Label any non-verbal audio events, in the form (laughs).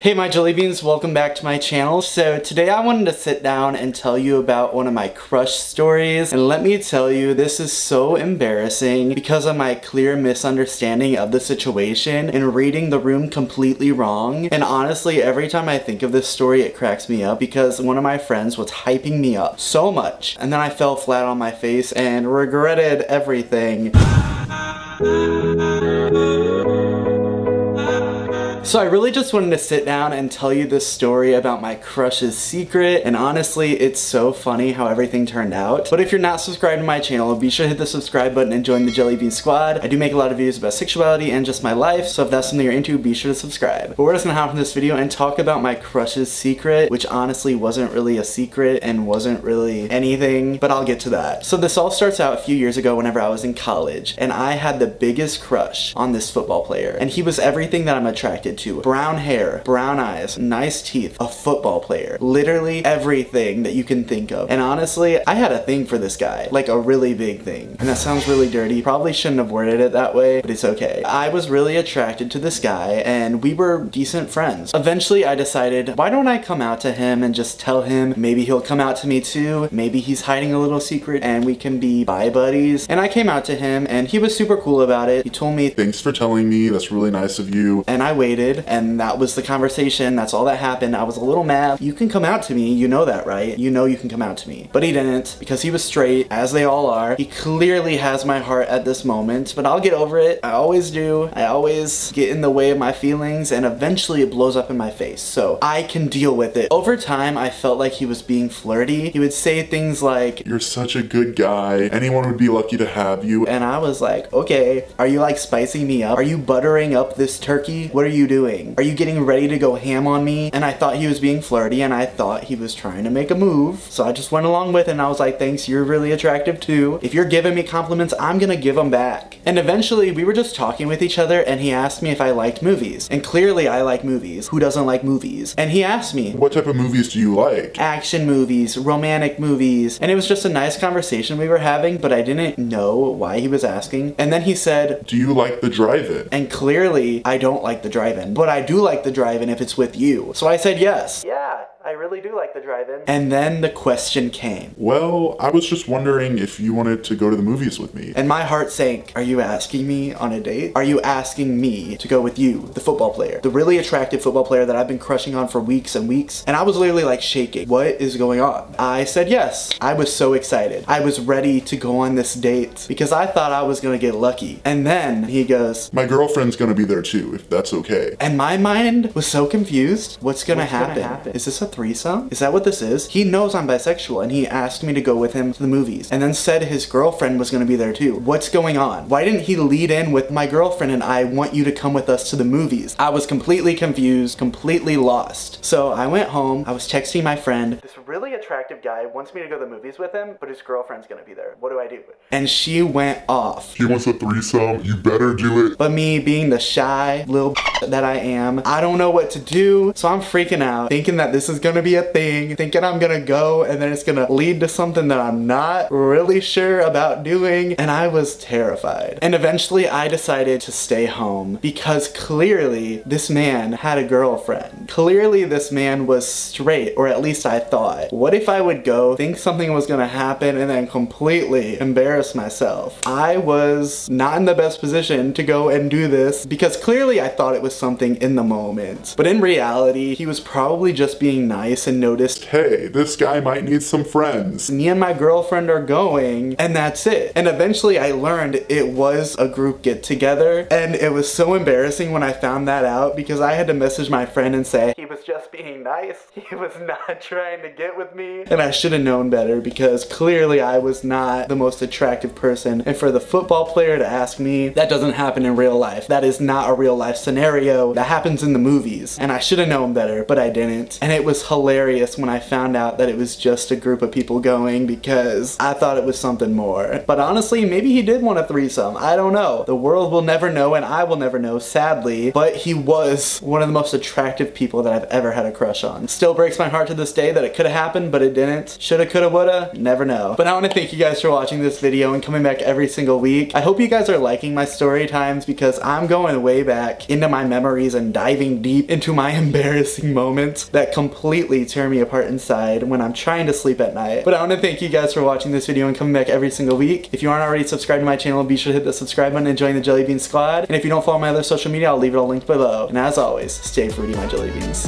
Hey my jelly beans, welcome back to my channel. So today I wanted to sit down and tell you about one of my crush stories and let me tell you this is so embarrassing because of my clear misunderstanding of the situation and reading the room completely wrong and honestly every time I think of this story it cracks me up because one of my friends was hyping me up so much and then I fell flat on my face and regretted everything. (laughs) So I really just wanted to sit down and tell you this story about my crush's secret and honestly it's so funny how everything turned out. But if you're not subscribed to my channel be sure to hit the subscribe button and join the Jelly Bean Squad. I do make a lot of videos about sexuality and just my life so if that's something you're into be sure to subscribe. But we're just gonna hop in this video and talk about my crush's secret which honestly wasn't really a secret and wasn't really anything but I'll get to that. So this all starts out a few years ago whenever I was in college and I had the biggest crush on this football player and he was everything that I'm attracted to. Brown hair, brown eyes, nice teeth, a football player. Literally everything that you can think of. And honestly, I had a thing for this guy. Like a really big thing. And that sounds really dirty. Probably shouldn't have worded it that way, but it's okay. I was really attracted to this guy and we were decent friends. Eventually I decided, why don't I come out to him and just tell him maybe he'll come out to me too. Maybe he's hiding a little secret and we can be bi buddies. And I came out to him and he was super cool about it. He told me, thanks for telling me. That's really nice of you. And I waited and that was the conversation. That's all that happened. I was a little mad. You can come out to me. You know that, right? You know you can come out to me. But he didn't because he was straight, as they all are. He clearly has my heart at this moment, but I'll get over it. I always do. I always get in the way of my feelings and eventually it blows up in my face. So I can deal with it. Over time, I felt like he was being flirty. He would say things like, You're such a good guy. Anyone would be lucky to have you. And I was like, okay, are you like spicing me up? Are you buttering up this turkey? What are you doing? Doing? Are you getting ready to go ham on me? And I thought he was being flirty and I thought he was trying to make a move. So I just went along with it and I was like, thanks, you're really attractive too. If you're giving me compliments, I'm gonna give them back. And eventually we were just talking with each other and he asked me if I liked movies. And clearly I like movies. Who doesn't like movies? And he asked me, What type of movies do you like? Action movies, romantic movies. And it was just a nice conversation we were having, but I didn't know why he was asking. And then he said, Do you like the drive-in? And clearly I don't like the drive-in but I do like the drive-in if it's with you. So I said yes. Yeah. I really do like the drive-in. And then the question came. Well, I was just wondering if you wanted to go to the movies with me. And my heart sank. Are you asking me on a date? Are you asking me to go with you, the football player? The really attractive football player that I've been crushing on for weeks and weeks? And I was literally like shaking. What is going on? I said yes. I was so excited. I was ready to go on this date because I thought I was gonna get lucky. And then he goes, My girlfriend's gonna be there too, if that's okay. And my mind was so confused. What's gonna, What's happen? gonna happen? Is this a threesome? Is that what this is? He knows I'm bisexual and he asked me to go with him to the movies and then said his girlfriend was gonna be there too. What's going on? Why didn't he lead in with my girlfriend and I want you to come with us to the movies? I was completely confused, completely lost. So I went home, I was texting my friend. This really attractive guy wants me to go to the movies with him, but his girlfriend's gonna be there. What do I do? And she went off. He wants a threesome, you better do it. But me being the shy little that I am, I don't know what to do. So I'm freaking out, thinking that this is gonna be a thing, thinking I'm gonna go and then it's gonna lead to something that I'm not really sure about doing. And I was terrified. And eventually I decided to stay home because clearly this man had a girlfriend. Clearly this man was straight, or at least I thought. What if I would go, think something was gonna happen, and then completely embarrass myself? I was not in the best position to go and do this because clearly I thought it was something in the moment. But in reality, he was probably just being nice and noticed, hey, this guy might need some friends. Me and my girlfriend are going, and that's it. And eventually I learned it was a group get together, and it was so embarrassing when I found that out because I had to message my friend and say, he was just being nice. (laughs) He was not trying to get with me. And I should have known better because clearly I was not the most attractive person. And for the football player to ask me, that doesn't happen in real life. That is not a real life scenario. That happens in the movies. And I should have known better, but I didn't. And it was hilarious when I found out that it was just a group of people going because I thought it was something more. But honestly, maybe he did want a threesome. I don't know. The world will never know and I will never know, sadly. But he was one of the most attractive people that I've ever had a crush on. Still breaks my heart to this day that it could have happened, but it didn't. Shoulda, coulda, woulda, never know. But I want to thank you guys for watching this video and coming back every single week. I hope you guys are liking my story times because I'm going way back into my memories and diving deep into my (laughs) embarrassing moments that completely tear me apart inside when I'm trying to sleep at night. But I want to thank you guys for watching this video and coming back every single week. If you aren't already subscribed to my channel, be sure to hit the subscribe button and join the Jelly Bean Squad. And if you don't follow my other social media, I'll leave it all linked below. And as always, stay fruity, my jelly beans.